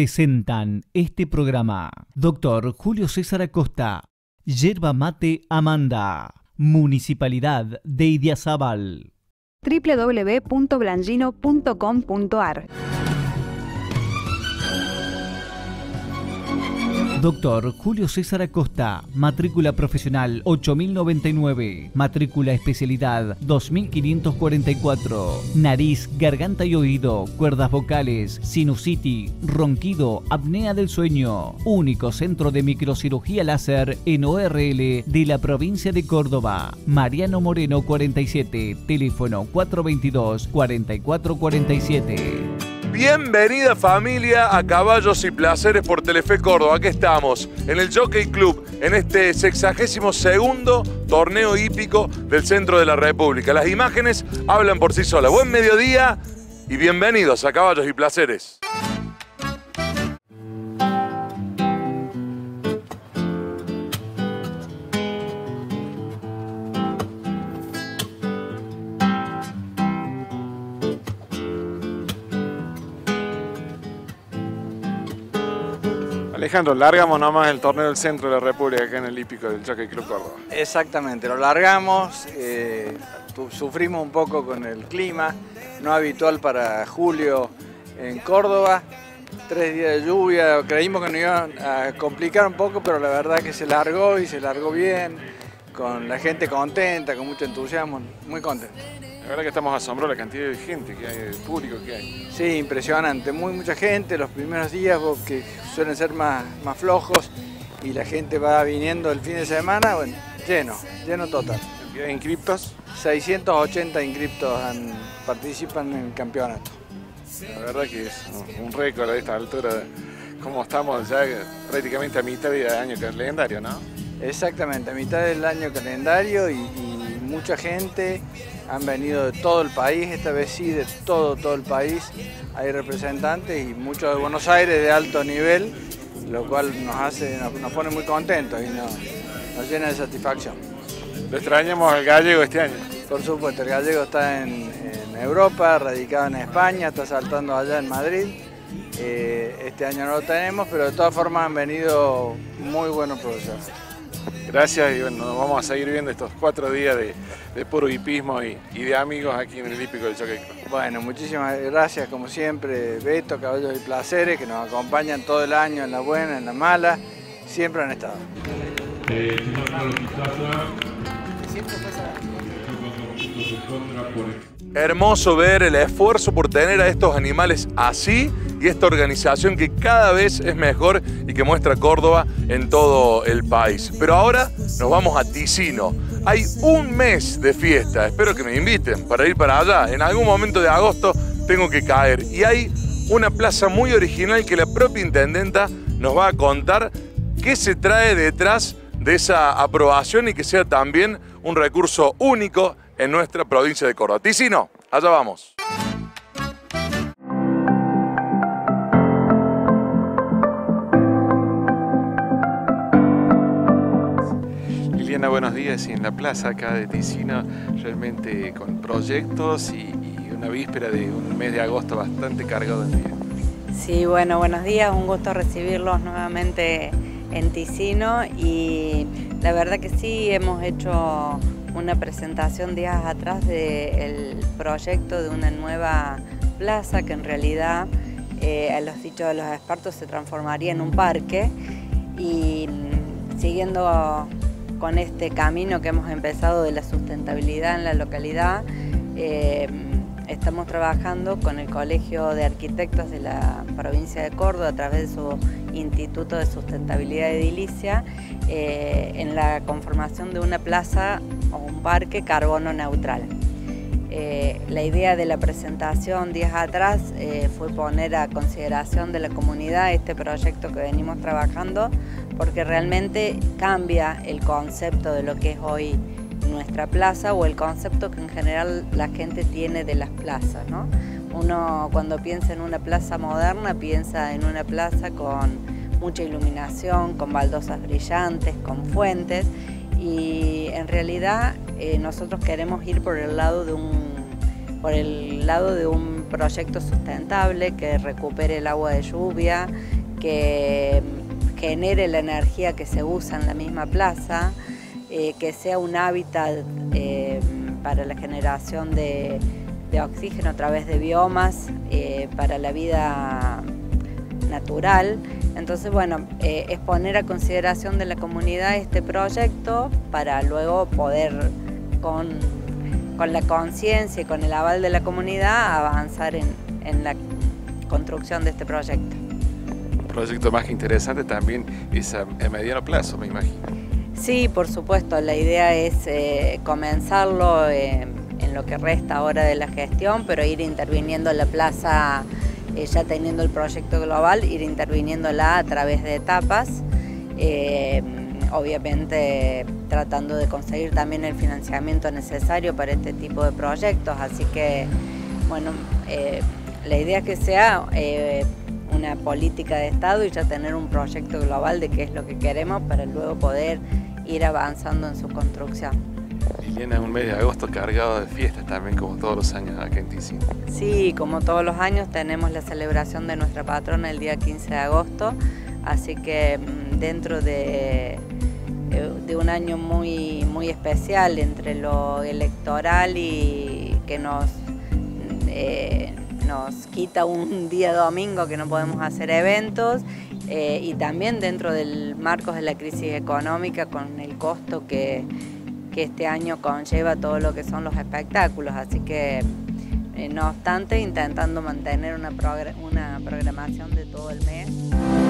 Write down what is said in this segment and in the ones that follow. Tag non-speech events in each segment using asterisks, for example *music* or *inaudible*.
presentan este programa. Doctor Julio César Acosta, Yerba Mate Amanda, Municipalidad de Idiazabal. www.blangino.com.ar Doctor Julio César Acosta, matrícula profesional 8099, matrícula especialidad 2544, nariz, garganta y oído, cuerdas vocales, sinusitis, ronquido, apnea del sueño, único centro de microcirugía láser en ORL de la provincia de Córdoba. Mariano Moreno 47, teléfono 422 4447. Bienvenida familia a Caballos y Placeres por Telefe Córdoba. Aquí estamos en el Jockey Club, en este sexagésimo segundo torneo hípico del centro de la República. Las imágenes hablan por sí solas. Buen mediodía y bienvenidos a Caballos y Placeres. Alejandro, largamos nomás el torneo del centro de la República acá en el hípico del Jockey Club Córdoba. Exactamente, lo largamos, eh, sufrimos un poco con el clima, no habitual para julio en Córdoba, tres días de lluvia, creímos que nos iban a complicar un poco, pero la verdad que se largó y se largó bien, con la gente contenta, con mucho entusiasmo, muy contento. La verdad que estamos asombrados la cantidad de gente que hay, de público que hay. Sí, impresionante, muy mucha gente, los primeros días que suelen ser más, más flojos y la gente va viniendo el fin de semana, bueno, lleno, lleno total. De inscriptos, 680 inscriptos participan en el campeonato. la verdad que es un- récord a esta altura. Como estamos ya prácticamente a mitad de año calendario, ¿no? Exactamente, a mitad del año calendario y, y mucha gente han venido de todo el país, esta vez sí, de todo, todo el país. Hay representantes y muchos de Buenos Aires de alto nivel, lo cual nos hace, nos, nos pone muy contentos y nos, nos llena de satisfacción. Lo extrañamos al gallego este año. Por supuesto, el gallego está en, en Europa, radicado en España, está saltando allá en Madrid. Eh, este año no lo tenemos, pero de todas formas han venido muy buenos profesores. Gracias y bueno, nos vamos a seguir viendo estos cuatro días de, de puro hipismo y, y de amigos aquí en el hípico del Club. Bueno, muchísimas gracias como siempre, Beto, Caballos y Placeres, que nos acompañan todo el año en la buena, en la mala, siempre han estado. Hermoso ver el esfuerzo por tener a estos animales así y esta organización que cada vez es mejor y que muestra Córdoba en todo el país. Pero ahora nos vamos a Ticino. Hay un mes de fiesta, espero que me inviten para ir para allá. En algún momento de agosto tengo que caer y hay una plaza muy original que la propia intendenta nos va a contar qué se trae detrás de esa aprobación y que sea también un recurso único en nuestra provincia de Córdoba. Ticino, allá vamos. Liliana, buenos días. Y en la plaza acá de Ticino, realmente con proyectos y, y una víspera de un mes de agosto bastante cargado en día. Sí, bueno, buenos días, un gusto recibirlos nuevamente en Ticino y la verdad que sí, hemos hecho una presentación días atrás del proyecto de una nueva plaza que en realidad, eh, a los dichos de los expertos, se transformaría en un parque. Y siguiendo con este camino que hemos empezado de la sustentabilidad en la localidad, eh, estamos trabajando con el Colegio de Arquitectos de la provincia de Córdoba a través de su Instituto de Sustentabilidad Edilicia eh, en la conformación de una plaza o un parque carbono neutral. Eh, la idea de la presentación días atrás eh, fue poner a consideración de la comunidad este proyecto que venimos trabajando porque realmente cambia el concepto de lo que es hoy nuestra plaza o el concepto que en general la gente tiene de las plazas. ¿no? Uno cuando piensa en una plaza moderna piensa en una plaza con mucha iluminación, con baldosas brillantes, con fuentes y en realidad eh, nosotros queremos ir por el lado de un por el lado de un proyecto sustentable que recupere el agua de lluvia, que genere la energía que se usa en la misma plaza, eh, que sea un hábitat eh, para la generación de, oxígeno a través de biomas, eh, para la vida natural. Entonces, bueno, es poner a consideración de la comunidad este proyecto para luego poder con, la conciencia y con el aval de la comunidad avanzar en, en la construcción de este proyecto proyecto más interesante también es a, mediano plazo, me imagino. Sí, por supuesto, la idea es eh, comenzarlo eh, en lo que resta ahora de la gestión, pero ir interviniendo en la plaza, eh, ya teniendo el proyecto global, ir interviniéndola a través de etapas, obviamente tratando de conseguir también el financiamiento necesario para este tipo de proyectos, así que, bueno, la idea es que sea una política de Estado y ya tener un proyecto global de qué es lo que queremos para luego poder ir avanzando en su construcción. Liliana, un mes de agosto cargado de fiestas también, como todos los años acá en Ticino. Sí, como todos los años tenemos la celebración de nuestra patrona el día 15 de agosto, así que mm, dentro de, eh, de un año muy, muy especial entre lo electoral y que nos... Eh, nos quita un *laughs* día domingo que no podemos hacer eventos eh, y también dentro del marco de la crisis económica con el costo que, este año conlleva todo lo que son los espectáculos. Así que, eh, no obstante, intentando mantener una, una programación de todo el mes.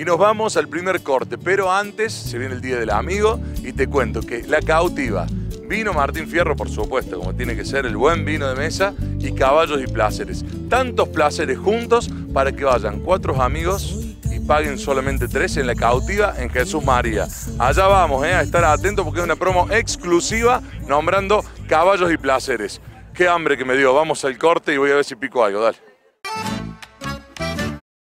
Y nos vamos al primer corte, pero antes se viene el Día del Amigo y te cuento que La Cautiva, vino Martín Fierro, por supuesto, como tiene que ser el buen vino de mesa, y caballos y placeres. Tantos placeres juntos para que vayan cuatro amigos y paguen solamente tres en La Cautiva en Jesús María. Allá vamos, eh, a estar atentos porque es una promo exclusiva nombrando caballos y placeres. Qué hambre que me dio. Vamos al corte y voy a ver si pico algo. Dale.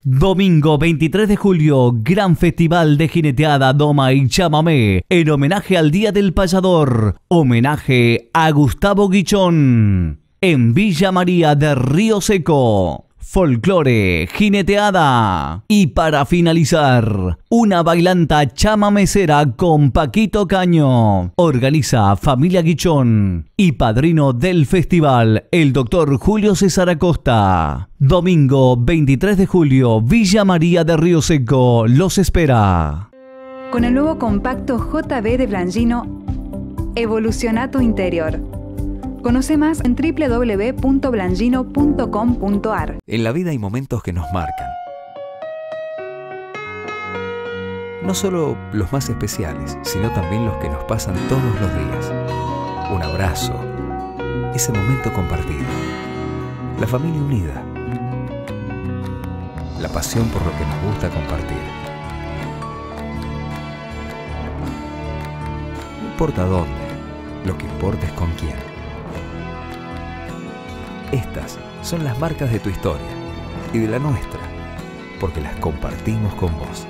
Domingo 23 de julio, gran festival de jineteada, doma y chamamé, en homenaje al Día del Payador, homenaje a Gustavo Guichón, en Villa María de Río Seco folclore, jineteada. Y para finalizar, una bailanta chama mesera con Paquito Caño. Organiza Familia Guichón y padrino del festival, el doctor Julio César Acosta. Domingo 23 de julio, Villa María de Río Seco los espera. Con el nuevo compacto JB de Blangino, evoluciona tu interior Conoce más en www.blangino.com.ar. En la vida hay momentos que nos marcan. No solo los más especiales, sino también los que nos pasan todos los días. Un abrazo, ese momento compartido, la familia unida, la pasión por lo que nos gusta compartir. No importa dónde, lo que importa es con quién. Estas son las marcas de tu historia y de la nuestra, porque las compartimos con vos.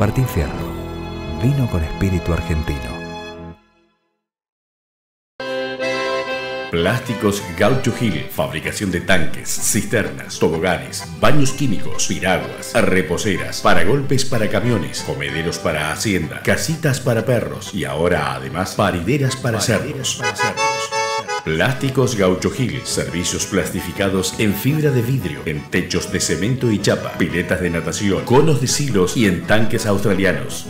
Martín Fierro, vino con espíritu argentino. Plásticos Gaucho Gil, fabricación de tanques, cisternas, toboganes, baños químicos, piraguas, reposeras, paragolpes para camiones, comederos para hacienda, casitas para perros y ahora además parideras para cerdos. Plásticos Gaucho Gil, servicios plastificados en fibra de vidrio, en techos de cemento y chapa, piletas de natación, conos de silos y en tanques australianos.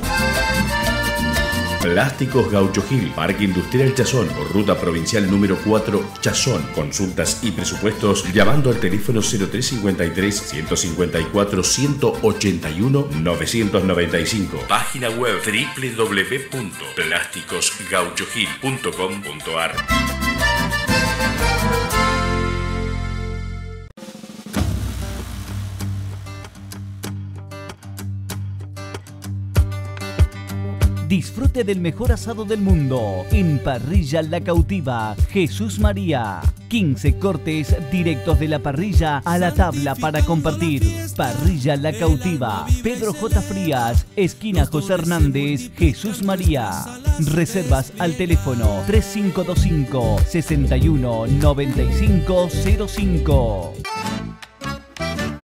Plásticos Gaucho Gil, Parque Industrial Chazón, ruta provincial número 4, Chazón. Consultas y presupuestos llamando al teléfono 0353 154 181 995. Página web www.plásticosgauchogil.com.ar. Thank you. Disfrute del mejor asado del mundo en Parrilla La Cautiva, Jesús María. 15 cortes directos de la parrilla a la tabla para compartir. Parrilla La Cautiva, Pedro J. Frías, esquina José Hernández, Jesús María. Reservas al teléfono 3525 61 9505.